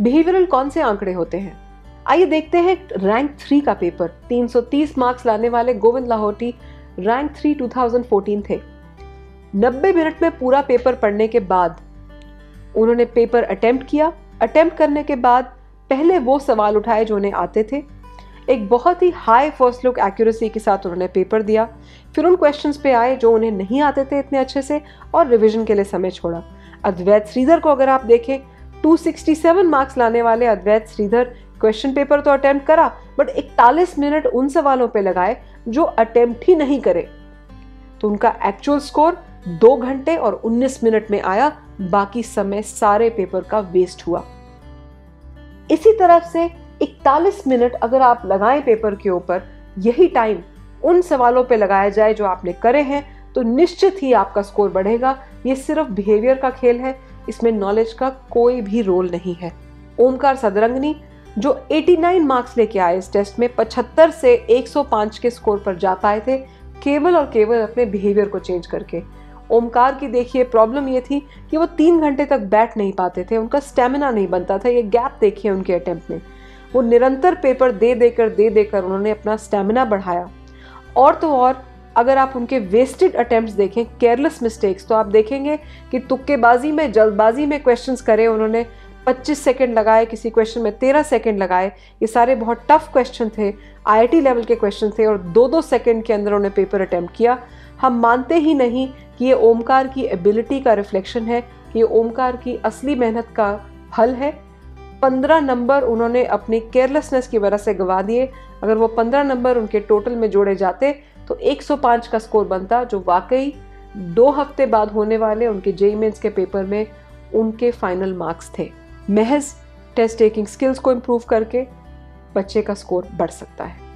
Behavioural कौन से आंकड़े होते हैं? आइए देखते हैं रैंक थ्री का पेपर। 330 मार्क्स लाने वाले गोविंद लाहौटी रैंक थ्री 2014 थे। 90 मिनट में पूरा पेपर पढ़ने के बाद उन्होंने पेपर अटेम्प्ट किया। अटेम्प्ट करने के बाद पहले वो सवाल उठाए जो उन्हें आते थे। एक बहुत ही हाई फ़र्स्ट लुक एक्यूरेसी के साथ उन्होंने पेपर दिया। फिर उन क्वेश्चंस पे आए जो उन्हें नहीं आते थे इतने अच्छे से और रिवीजन के लिए समय छोड़ा। अद्वैत श्रीधर को अगर आप देखें 267 मार्क्स लाने वाले अद्वैत श्रीधर क्वेश्चन पेपर तो अटेम्प्ट करा बट इकतालीस मिनट उन सवालों पे लगाए जो अटेम्प्ट ही नहीं करे। तो उनका एक्चुअल स्कोर दो घंटे और 19 मिनट में आया, बाकी समय सारे पेपर का वेस्ट हुआ। इसी तरह से 41 मिनट अगर आप लगाएँ पेपर के ऊपर, यही टाइम उन सवालों पे लगाया जाए जो आपने करे हैं तो निश्चित ही आपका स्कोर बढ़ेगा। ये सिर्फ़ बिहेवियर का खेल है। इसमें नॉलेज का कोई भी रोल नहीं है। ओमकार सदरंगनी, जो 89 मार्क्स लेके आए इस टेस्ट में 75 से 105 के स्कोर पर जा पाए थे, केवल और केवल अपने बिहेवियर को चेंज करके। ओमकार की देखिए प्रॉब्लम ये थी कि वो तीन घंटे तक बैठ नहीं पाते थे, उनका स्टेमिना नहीं बनता था। ये गैप देखिए उनके अटेम्प्ट में। वो निरंतर पेपर दे देकर दे देकर उन्होंने अपना स्टेमिना बढ़ाया। और तो और अगर आप उनके वेस्टेड अटेम्प्ट देखें केयरलेस मिस्टेक्स तो आप देखेंगे कि तुक्केबाजी में, जल्दबाजी में क्वेश्चंस करे उन्होंने 25 सेकंड लगाए किसी क्वेश्चन में 13 सेकंड लगाए, ये सारे बहुत टफ क्वेश्चन थे आईआईटी लेवल के क्वेश्चन थे और दो दो सेकंड के अंदर उन्होंने पेपर अटैम्प्ट किया। हम मानते ही नहीं कि ये ओमकार की एबिलिटी का रिफ्लेक्शन है, कि ये ओमकार की असली मेहनत का फल है। पंद्रह नंबर उन्होंने अपनी केयरलेसनेस की वजह से गवा दिए। अगर वो पंद्रह नंबर उनके टोटल में जोड़े जाते तो 105 का स्कोर बनता, जो वाकई दो हफ़्ते बाद होने वाले उनके जेई मेन्स के पेपर में उनके फाइनल मार्क्स थे। महज टेस्ट टेकिंग स्किल्स को इम्प्रूव करके बच्चे का स्कोर बढ़ सकता है।